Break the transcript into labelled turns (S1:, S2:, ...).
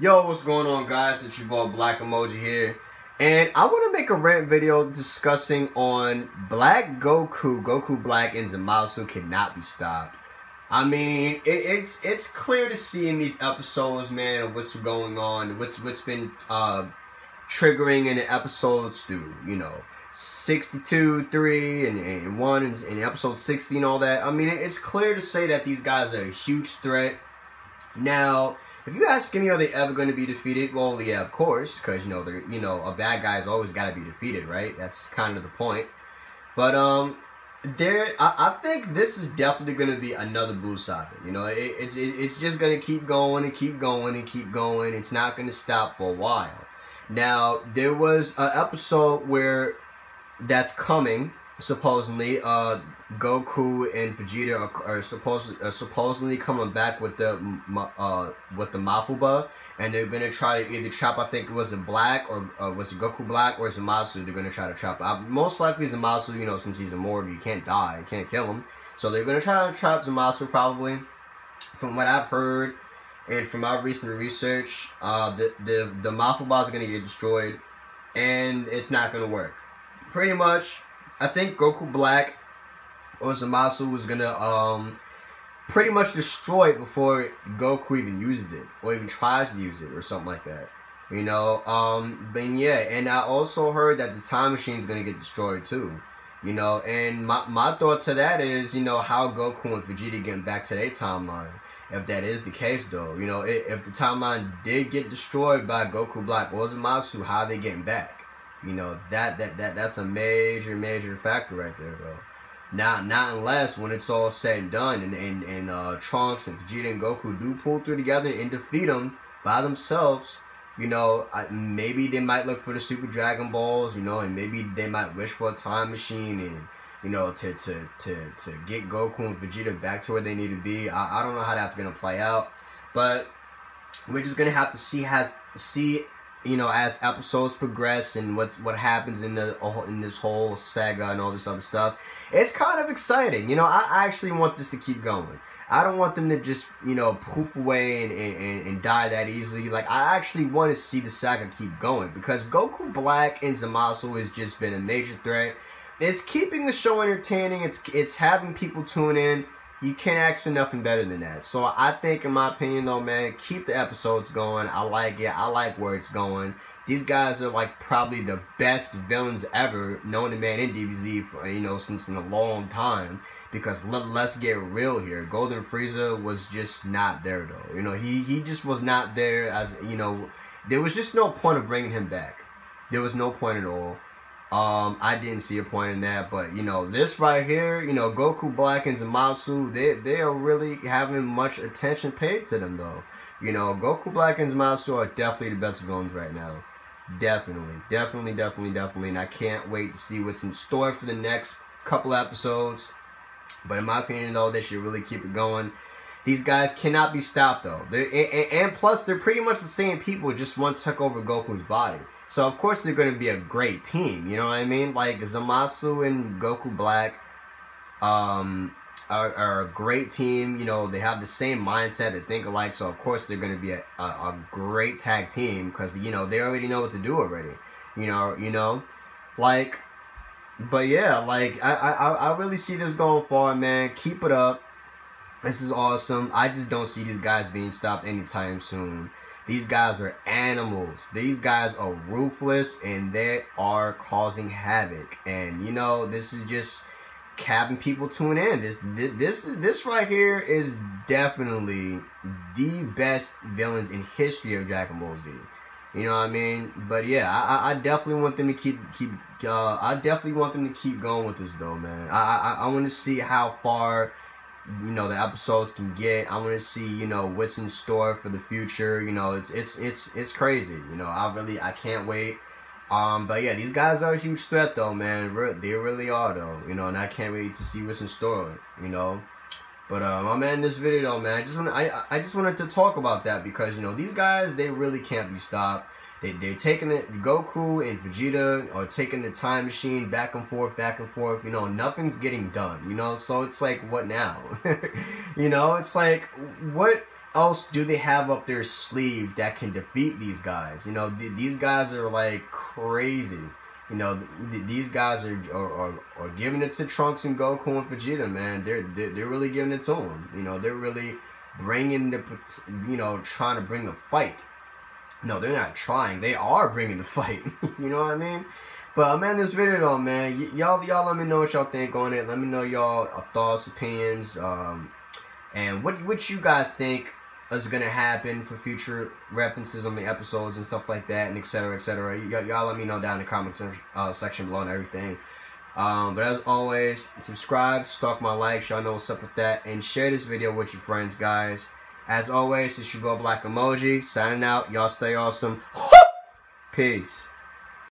S1: Yo, what's going on, guys? It's your boy Black Emoji here, and I want to make a rant video discussing on Black Goku, Goku Black, and Zamasu cannot be stopped. I mean, it, it's it's clear to see in these episodes, man, what's going on, what's what's been uh, triggering in the episodes through, you know, 62, 3, and, and 1, and, and episode 60 and all that. I mean, it's clear to say that these guys are a huge threat. Now, if you ask me, are they ever going to be defeated? Well, yeah, of course, because you know they're you know a bad guy's always got to be defeated, right? That's kind of the point. But um, there, I, I think this is definitely going to be another Buu Saga. You know, it, it's it, it's just going to keep going and keep going and keep going. It's not going to stop for a while. Now, there was an episode where that's coming supposedly. Uh, Goku and Vegeta are, are supposed are supposedly coming back with the uh with the Mafuba, and they're gonna try to either trap. I think it was a Black or uh, was it Goku Black or Zamasu. They're gonna try to trap. Uh, most likely Zamasu. You know, since he's immortal, you can't die, you can't kill him. So they're gonna try to trap Zamasu probably. From what I've heard, and from my recent research, uh, the the the Mafuba is gonna get destroyed, and it's not gonna work. Pretty much, I think Goku Black or Zamasu was gonna um pretty much destroy it before Goku even uses it or even tries to use it or something like that. You know, um, but yeah, and I also heard that the time machine is gonna get destroyed too. You know, and my my thought to that is, you know, how Goku and Vegeta getting back to their timeline. If that is the case, though, you know, if, if the timeline did get destroyed by Goku Black or Zamasu, how are they getting back? You know, that that that that's a major major factor right there, bro. Not not unless when it's all said and done and and, and uh, Trunks and Vegeta and Goku do pull through together and defeat them by themselves, you know, I, maybe they might look for the Super Dragon Balls, you know, and maybe they might wish for a time machine and you know to to to to get Goku and Vegeta back to where they need to be. I, I don't know how that's gonna play out, but we're just gonna have to see has see you know, as episodes progress and what's what happens in the in this whole saga and all this other stuff, it's kind of exciting. You know, I actually want this to keep going. I don't want them to just you know poof away and, and, and die that easily. Like I actually want to see the saga keep going because Goku Black and Zamasu has just been a major threat. It's keeping the show entertaining. It's it's having people tune in you can't ask for nothing better than that. So I think, in my opinion, though, man, keep the episodes going. I like it. I like where it's going. These guys are like probably the best villains ever known to man in DBZ for you know since in a long time. Because let, let's get real here, Golden Frieza was just not there though. You know he he just was not there as you know. There was just no point of bringing him back. There was no point at all. Um, I didn't see a point in that, but you know, this right here, you know, Goku Black and Zamasu, they they are really having much attention paid to them though. You know, Goku Black and Zamasu are definitely the best villains right now. Definitely, definitely, definitely, definitely, and I can't wait to see what's in store for the next couple episodes. But in my opinion, though, they should really keep it going. These guys cannot be stopped though. They're, and, and plus, they're pretty much the same people. Just one took over Goku's body. So of course they're going to be a great team. You know what I mean? Like Zamasu and Goku Black um, are, are, a great team. You know they have the same mindset. They think alike. So of course they're going to be a, a, a great tag team because you know they already know what to do already. You know, you know, like, but yeah, like I I I really see this going far, man. Keep it up. This is awesome. I just don't see these guys being stopped anytime soon. These guys are animals. These guys are ruthless and they are causing havoc. And you know, this is just having people tune in. This this is this right here is definitely the best villains in history of Dragon Ball Z. You know what I mean? But yeah, I, I definitely want them to keep keep. Uh, I definitely want them to keep going with this though, man. I I, I want to see how far you know the episodes can get. I want to see you know what's in store for the future. You know it's it's it's it's crazy. You know I really I can't wait. Um, but yeah, these guys are a huge threat though, man. They really are though. You know, and I can't wait to see what's in store. You know. But um, I'm in this video man. I just want I I just wanted to talk about that because you know these guys they really can't be stopped. They, they're taking it, Goku and Vegeta are taking the time machine back and forth, back and forth. You know, nothing's getting done, you know? So it's like, what now? you know, it's like, what else do they have up their sleeve that can defeat these guys? You know, th- these guys are like crazy. You know, th- these guys are are, are are giving it to Trunks and Goku and Vegeta, man. They're, they're they're really giving it to them. You know, they're really bringing the you know trying to bring a fight. No, they're not trying. They are bringing the fight. you know what I mean? But i man, this video though, man, y'all y'all let me know what y'all think on it. Let me know y'all uh, thoughts, opinions, um, and what what you guys think is gonna happen for future references on the episodes and stuff like that, and etc. etc. Y'all let me know down in the comment section, uh, section below and everything. Um, but as always, subscribe, stalk my likes, y'all know what's up with that, and share this video with your friends, guys. As always, it's your boy Black Emoji, signing out. Y'all stay awesome. Peace.